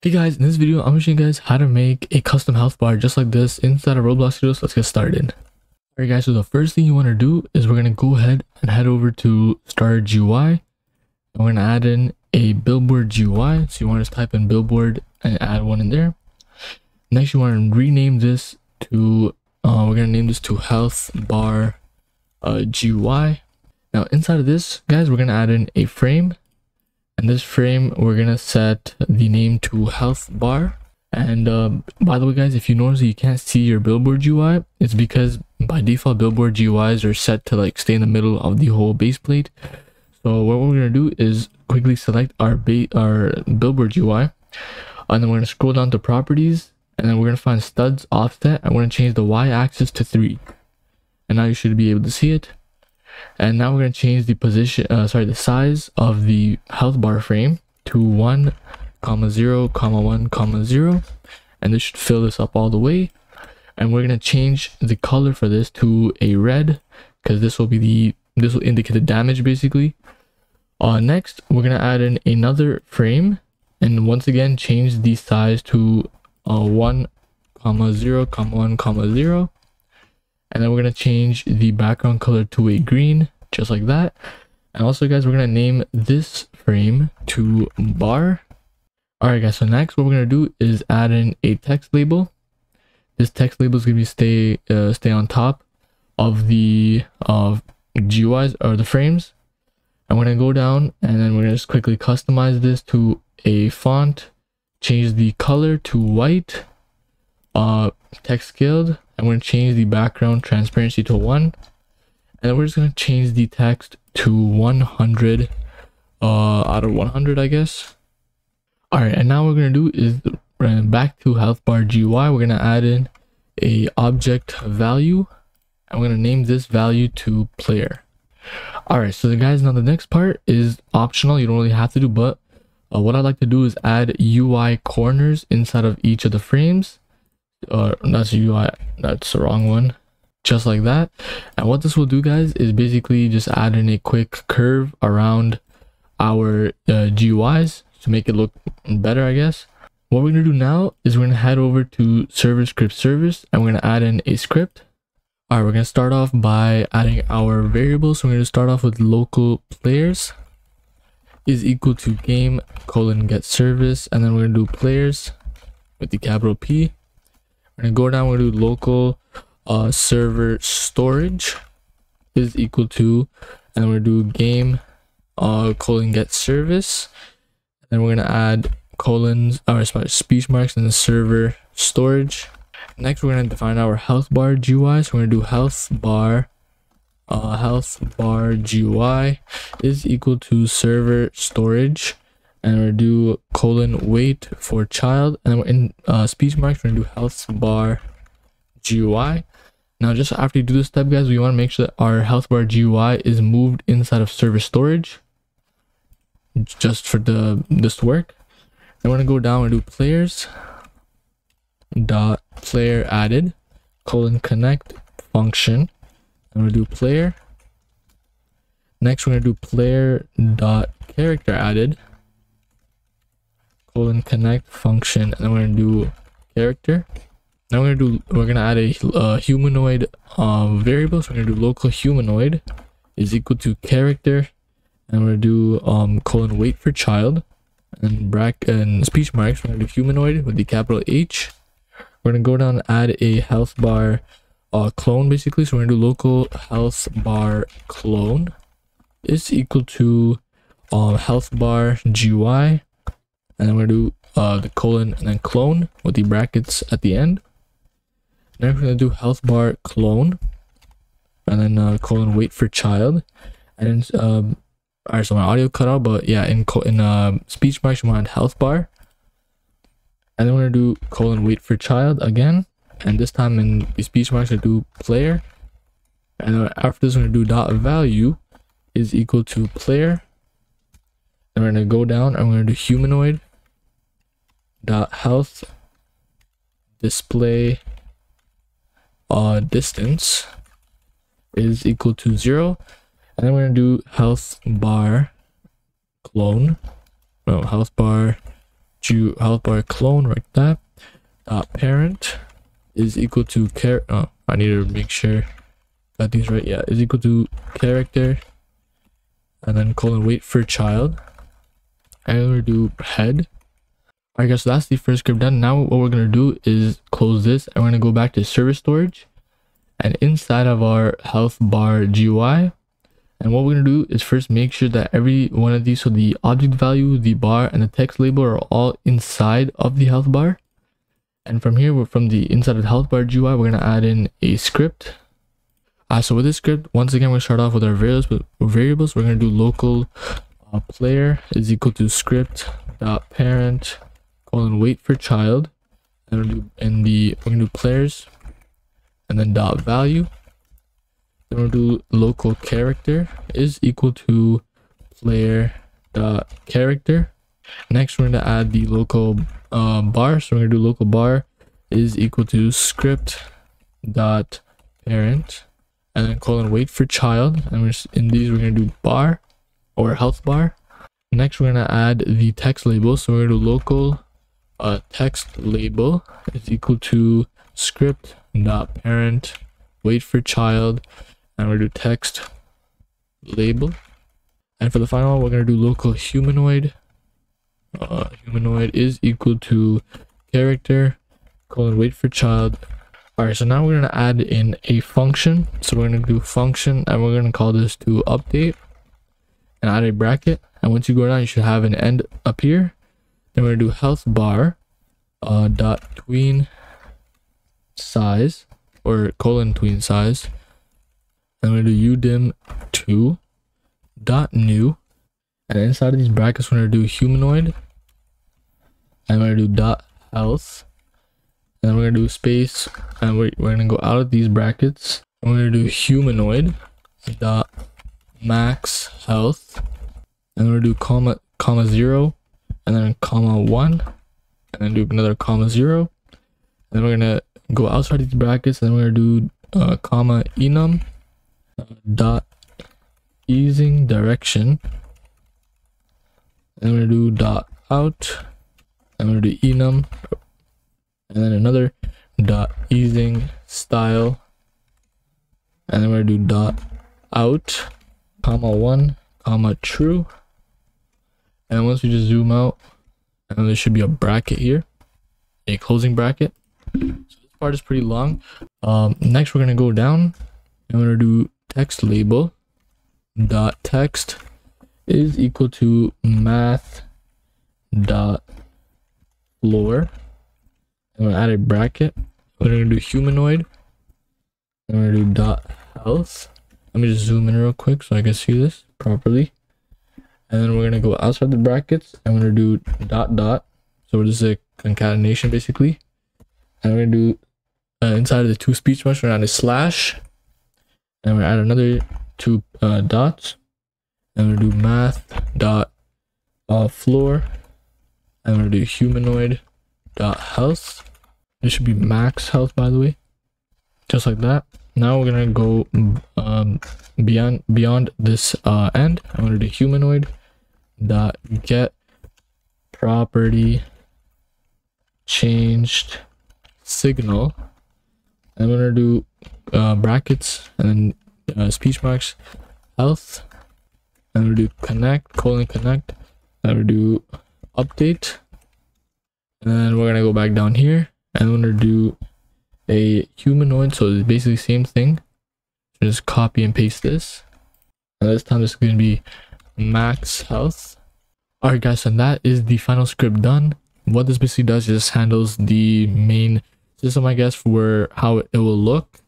Hey guys, in this video, I'm showing you guys how to make a custom health bar just like this inside of Roblox Studios. Let's get started. Alright guys, so the first thing you want to do is we're going to go ahead and head over to Starter GUI. And we're going to add in a billboard GUI. So you want to type in billboard and add one in there. Next, you want to rename this to, uh, we're going to name this to health bar uh, GUI. Now inside of this, guys, we're going to add in a frame and this frame we're gonna set the name to health bar. And uh, by the way guys if you notice you can't see your billboard UI it's because by default billboard GUIs are set to like stay in the middle of the whole base plate. So what we're gonna do is quickly select our our billboard UI and then we're gonna scroll down to properties and then we're gonna find studs offset and we're gonna change the y-axis to 3 and now you should be able to see it and now we're going to change the position uh, sorry the size of the health bar frame to 1 comma 0 comma 1 comma 0 and this should fill this up all the way. And we're going to change the color for this to a red because this will be the this will indicate the damage basically. Uh next we're going to add in another frame. And once again change the size to uh 1 comma 0 comma 1 comma 0 and then we're going to change the background color to a green just like that. And also guys we're going to name this frame to bar. All right guys so next what we're going to do is add in a text label. This text label is going to be stay uh, stay on top of the uh, GUIs or the frames. We're going to go down and then we're going to just quickly customize this to a font change the color to white uh text scaled I'm going to change the background transparency to 1. And then we're just going to change the text to 100 uh, out of 100, I guess. Alright, and now what we're going to do is back to health bar GUI. We're going to add in a object value. I'm going to name this value to player. Alright, so the guys, now the next part is optional. You don't really have to do, but uh, what I like to do is add UI corners inside of each of the frames or that's UI that's the wrong one. Just like that. And what this will do guys is basically just add in a quick curve around our uh, GUIs to make it look better I guess. What we're gonna do now is we're gonna head over to server script service and we're gonna add in a script. All right we're gonna start off by adding our variables. So we're gonna start off with local players is equal to game colon get service and then we're gonna do players with the capital P we're gonna go down, we're gonna do local uh, server storage is equal to, and we're gonna do game uh, colon get service. And we're gonna add colons, or speech marks in the server storage. Next, we're gonna define our health bar GUI. So we're gonna do health bar uh, health bar GUI is equal to server storage and we're gonna do colon wait for child. And then we're in uh, speech marks. We're gonna do health bar GUI now just after you do this step guys we want to make sure that our health bar GUI is moved inside of server storage. Just for the this to work. And we're gonna go down and do players. Dot player added. Colon connect function. And we'll do player. Next we're gonna do player dot character added colon connect function and we're gonna do character. Now we're gonna do we're gonna add a humanoid uh, variable. So we're gonna do local humanoid is equal to character. And we're gonna do um colon wait for child. And bracket and speech marks. We're gonna do humanoid with the capital h. We're gonna go down and add a health bar uh clone basically. So we're gonna do local health bar clone is equal to um health bar gui and then we're gonna do uh, the colon and then clone with the brackets at the end. Then we're gonna do health bar clone and then uh, colon wait for child. And then, um, alright, so my audio cut out, but yeah, in in uh, speech marks, we want health bar. And then we're gonna do colon wait for child again. And this time in speech marks, I do player. And then after this, we're gonna do dot value is equal to player. And we're gonna go down and we're gonna do humanoid dot health display uh distance is equal to zero and then we're gonna do health bar clone no health bar to health bar clone like that. Dot parent is equal to char. Oh, I need to make sure got these right. Yeah, is equal to character, and then colon wait for child. And we're gonna do head. Alright guys, so that's the first script done. Now what we're gonna do is close this and we're gonna go back to server storage and inside of our health bar GUI. And what we're gonna do is first make sure that every one of these, so the object value, the bar, and the text label are all inside of the health bar. And from here, we're from the inside of the health bar GUI, we're gonna add in a script. Uh, so with this script, once again, we're gonna start off with our variables. Variables, we're gonna do local uh, player is equal to script dot parent colon wait for child and we'll do in the we're gonna do players and then dot value. Then we'll do local character is equal to player dot character. Next we're gonna add the local uh, bar. So we're gonna do local bar is equal to script dot parent and then colon wait for child. And we're in these we're gonna do bar or health bar. Next we're gonna add the text label. So we're gonna do local uh, text label is equal to script dot parent wait for child and we're gonna do text label. And for the final one we're gonna do local humanoid. Uh, humanoid is equal to character colon wait for child. All right so now we're gonna add in a function. So we're gonna do function and we're gonna call this to update. And add a bracket. And once you go down you should have an end up here then we're gonna do health bar uh, dot tween size or colon tween size. We're gonna do udim two dot new. And inside of these brackets, we're gonna do humanoid. And we're gonna do dot health. And then we're gonna do space. And we're, we're gonna go out of these brackets. And we're gonna do humanoid dot max health. And we're gonna do comma comma zero and then comma one and then do another comma zero. And then we're gonna go outside these brackets and then we're gonna do uh, comma enum uh, dot easing direction. And we're gonna do dot out and we're gonna do enum and then another dot easing style. And then we're gonna do dot out comma one comma true and once we just zoom out and there should be a bracket here a closing bracket. So this part is pretty long. Um next we're gonna go down and we're gonna do text label. Dot text is equal to math dot floor we're gonna add a bracket. We're gonna do humanoid. We're gonna do dot health. Let me just zoom in real quick so i can see this properly and then we're gonna go outside the brackets. And we're gonna do dot dot. So this is a concatenation basically. And we're gonna do uh, inside of the two speech marks we're gonna add a slash. And we're gonna add another two uh, dots. And we're gonna do math dot uh, floor. And we're gonna do humanoid dot health. This should be max health by the way. Just like that. Now we're gonna go um beyond beyond this uh end. I'm gonna do humanoid dot get property changed signal. I'm gonna do uh, brackets and then uh, speech marks health. And we'll do connect colon connect. And we'll do update. And then we're gonna go back down here. And we're gonna do a humanoid so it's basically same thing. Just copy and paste this. And this time it's gonna be max health. Alright guys and that is the final script done. What this basically does is handles the main system i guess for how it will look.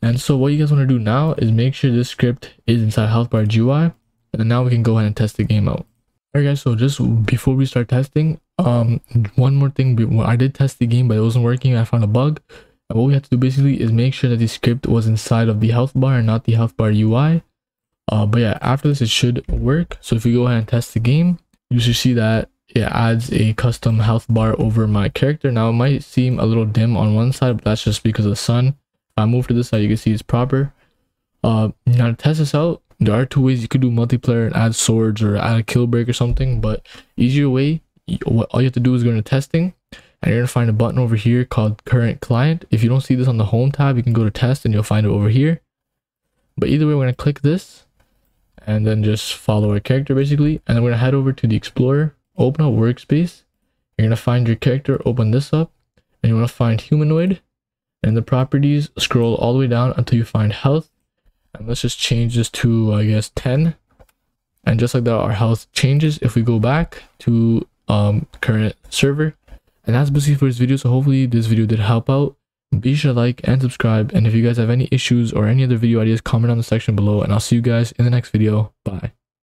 And so what you guys want to do now is make sure this script is inside health bar gui and now we can go ahead and test the game out. Alright guys so just before we start testing um one more thing i did test the game but it wasn't working i found a bug. And what we have to do basically is make sure that the script was inside of the health bar and not the health bar ui uh, but yeah, after this, it should work. So if you go ahead and test the game, you should see that it adds a custom health bar over my character. Now it might seem a little dim on one side, but that's just because of the sun. If I move to this side, you can see it's proper. Uh, now to test this out, there are two ways you could do multiplayer and add swords or add a kill brick or something, but easier way what all you have to do is go into testing and you're gonna find a button over here called current client. If you don't see this on the home tab, you can go to test and you'll find it over here. But either way, we're gonna click this and then just follow our character basically. And then we're gonna head over to the Explorer, open up workspace. You're gonna find your character, open this up, and you wanna find humanoid. And the properties, scroll all the way down until you find health. And let's just change this to, I guess, 10. And just like that, our health changes if we go back to um, current server. And that's basically for this video. So hopefully this video did help out. Be sure to like and subscribe. And if you guys have any issues or any other video ideas, comment on the section below. And I'll see you guys in the next video. Bye.